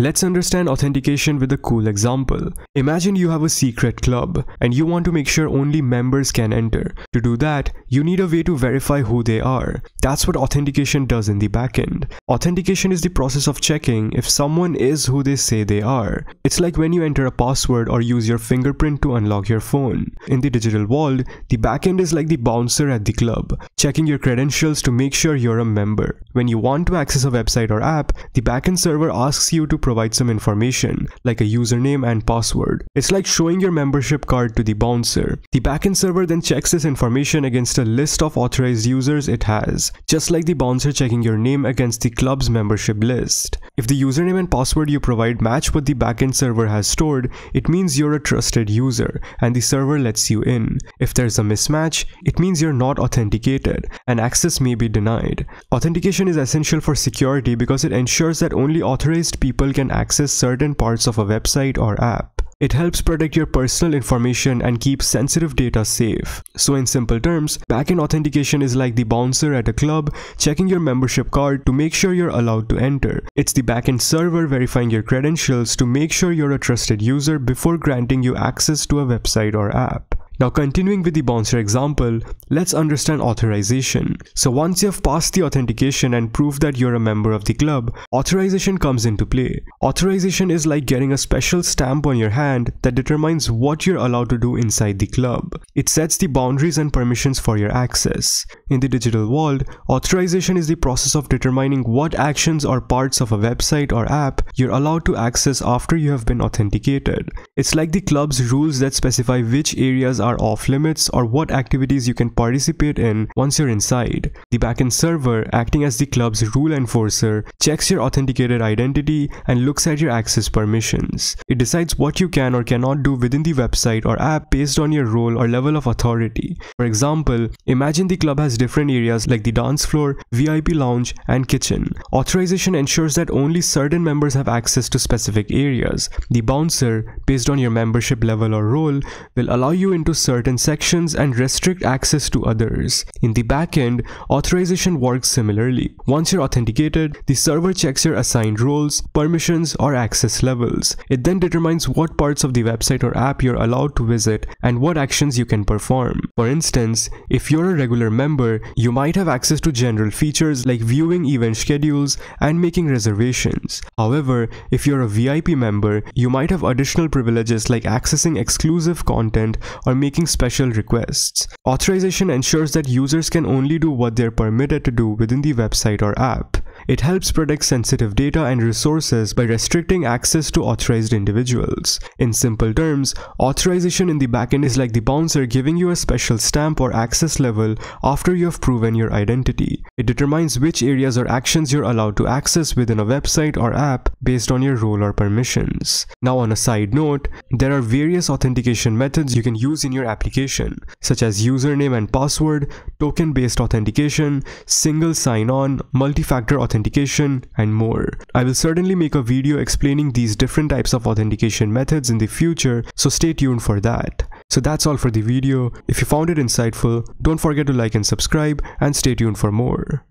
Let's understand authentication with a cool example. Imagine you have a secret club and you want to make sure only members can enter. To do that, you need a way to verify who they are. That's what authentication does in the backend. Authentication is the process of checking if someone is who they say they are. It's like when you enter a password or use your fingerprint to unlock your phone. In the digital world, the backend is like the bouncer at the club, checking your credentials to make sure you're a member. When you want to access a website or app, the backend server asks you to provide some information, like a username and password. It's like showing your membership card to the bouncer. The backend server then checks this information against a list of authorized users it has, just like the bouncer checking your name against the club's membership list. If the username and password you provide match what the backend server has stored, it means you're a trusted user and the server lets you in. If there's a mismatch, it means you're not authenticated and access may be denied. Authentication is essential for security because it ensures that only authorized people can access certain parts of a website or app. It helps protect your personal information and keep sensitive data safe. So in simple terms, backend authentication is like the bouncer at a club checking your membership card to make sure you're allowed to enter. It's the backend server verifying your credentials to make sure you're a trusted user before granting you access to a website or app. Now continuing with the bouncer example, let's understand authorization. So once you have passed the authentication and proved that you're a member of the club, authorization comes into play. Authorization is like getting a special stamp on your hand that determines what you're allowed to do inside the club. It sets the boundaries and permissions for your access. In the digital world, authorization is the process of determining what actions or parts of a website or app you're allowed to access after you have been authenticated. It's like the club's rules that specify which areas are off limits or what activities you can participate in once you're inside. The backend server, acting as the club's rule enforcer, checks your authenticated identity and looks at your access permissions. It decides what you can or cannot do within the website or app based on your role or level of authority. For example, imagine the club has different areas like the dance floor, VIP lounge, and kitchen. Authorization ensures that only certain members have access to specific areas. The bouncer, based on your membership level or role, will allow you into certain sections and restrict access to others. In the backend, authorization works similarly. Once you're authenticated, the server checks your assigned roles, permissions, or access levels. It then determines what parts of the website or app you're allowed to visit and what actions you can perform. For instance, if you're a regular member, you might have access to general features like viewing event schedules and making reservations. However, if you're a VIP member, you might have additional privileges like accessing exclusive content or making making special requests. Authorization ensures that users can only do what they're permitted to do within the website or app. It helps protect sensitive data and resources by restricting access to authorized individuals. In simple terms, authorization in the backend is like the bouncer giving you a special stamp or access level after you have proven your identity. It determines which areas or actions you're allowed to access within a website or app based on your role or permissions. Now on a side note, there are various authentication methods you can use in your application, such as username and password, token-based authentication, single sign-on, multi-factor authentication, authentication, and more. I will certainly make a video explaining these different types of authentication methods in the future, so stay tuned for that. So that's all for the video. If you found it insightful, don't forget to like and subscribe and stay tuned for more.